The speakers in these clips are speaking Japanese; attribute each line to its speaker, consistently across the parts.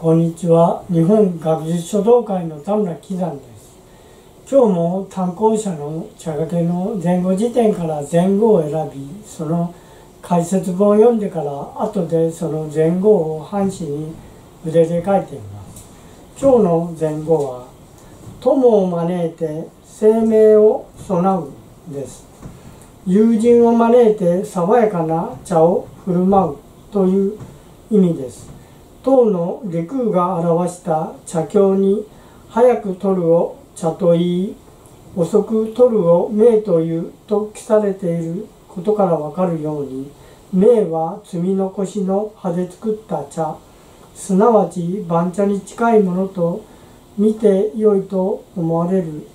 Speaker 1: こんにちは。日本学術書道会の田村喜山です。今日も単行者の茶掛けの前後辞典から前後を選び、その解説本を読んでから後でその前後を半紙に筆で書いています。今日の前後は、友を招いて生命を備うです。友人を招いて爽やかな茶を振る舞うという意味です。唐の下空が表した茶経に早く取るを茶と言い遅く取るを名というと記されていることからわかるように名は積み残しの葉で作った茶すなわち番茶に近いものと見てよいと思われる。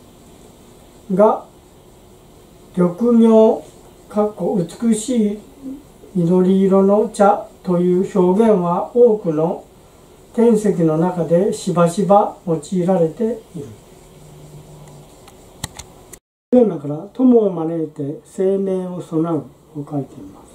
Speaker 1: が緑明かっこ美しい緑色の茶という表現は多くの天石の中でしばしば用いられている。テーマから友を招いて生命を備うを書いています。